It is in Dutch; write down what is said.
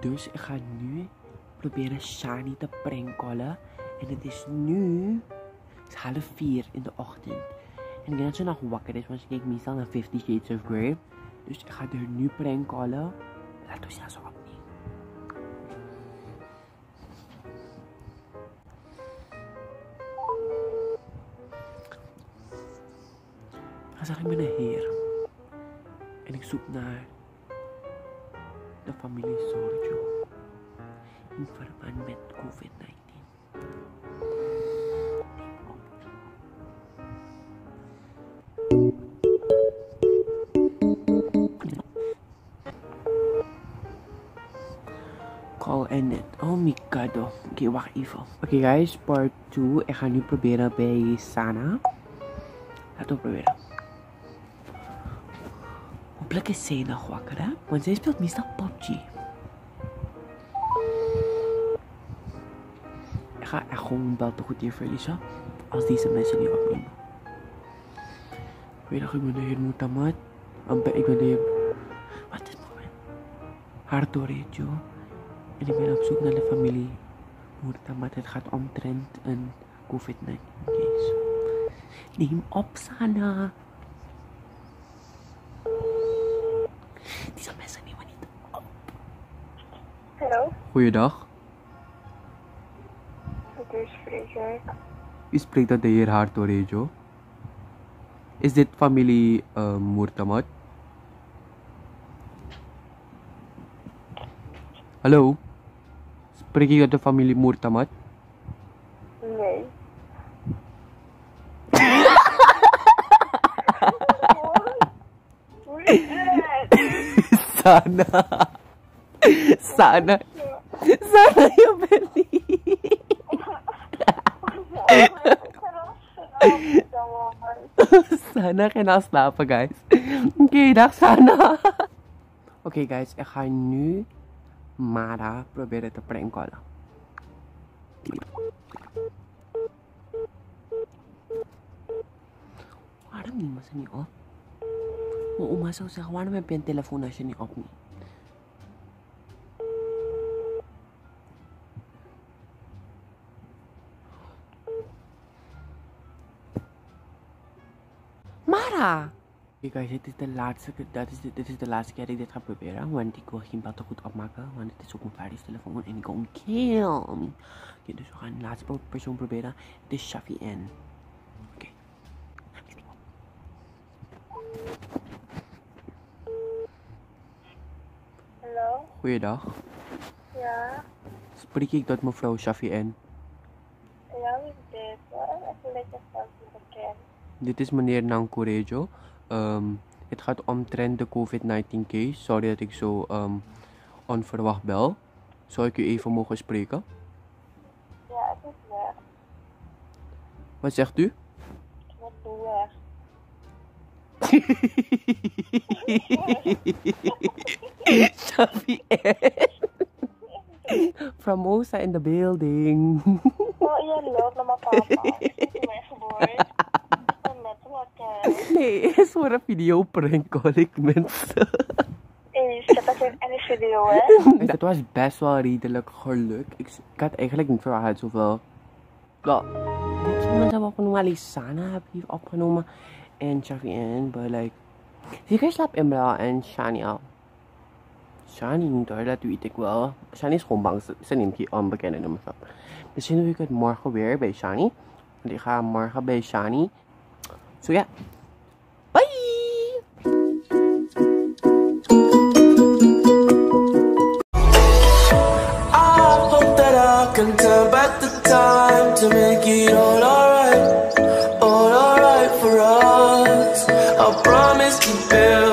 Dus ik ga nu proberen Shani te prankcallen. En het is nu het is half vier in de ochtend. En ik denk dat ze nog wakker is, want ze kijkt meestal naar Fifty Shades of Grey. Dus ik ga haar nu prankcallen. Laten we zien zo opnemen. Hij zegt, ik ben een heer. En ik zoek naar de familie Sorjo. In verband met COVID-19. Call ended. Oh my god. oh. Wacht even. Oké guys, part 2. Ik ga nu proberen bij Sana. Laten we proberen. Hopelijk is nog wakker, hè? Want zij speelt meestal PUBG. Ik ga echt gewoon bel te goed hier verliezen. Als deze mensen niet opnemen. Nog, ik ben de heer Mutamat. Ik ben de heer... Wat is moment? Hartorejo. En ik ben op zoek naar de familie Mutamat. Het gaat omtrent een COVID-19 case. Neem op, Sana. Deze mensen nemen niet op. Hallo, Goeiedag. is Frederik. U spreekt de heer Hartorejo. Is dit familie uh, Murtamat? Hallo? Spreek ik tot de familie Murtamat? Nee. Sana. Sana. Bent niet. Sana nou slapen, guys. Oké, dag Sana. Oké, guys, ik ga nu Mara proberen te prankcallen. Waarom nemen ze niet op? Mijn oma zou zeggen, waarom heb je een telefoon als je niet opneemt? Oké guys, dit is de laatste, dat is de, dit is de laatste keer dat ik dit ga proberen. Want ik wil geen batten goed opmaken. Want het is ook mijn vader's telefoon. En ik kom kill me. Oké, dus we gaan de laatste persoon proberen. Het is Shafi N. Oké. Hallo? Goeiedag. Ja? Spreek ik tot mevrouw Shafi N. Ja, wie is dit? Waarom even lekker van bekend? Dit is meneer Nankorejo. Ehm het gaat omtrent de COVID-19 case. Sorry dat ik zo ehm onverwacht bel. Zou ik u even mogen spreken? Ja, het is weg. Wat zegt u? Wat doe weg? N. Framosa in the building. Oh, je loopt naar mijn papa. Ik wakker. Nee, het is voor een video prank call ik mensen. Dat in een video, hè? Het was best wel redelijk geluk. Ik, ik had eigenlijk niet verwacht zoveel. Ja, moment hebben opgenomen. Alleen Sana heb ik opgenomen. En Shafi en but like. Zeker slaap Imra en Shani al. Shani niet hoor, dat weet ik wel. Shani is gewoon bang. Ze, neemt die onbekende nummers op. Misschien doe ik het morgen weer bij Shani. Want ik ga morgen bij Shani. Zo ja. Bye! Can turn back the time to make it all alright, all alright for us. I promise to bear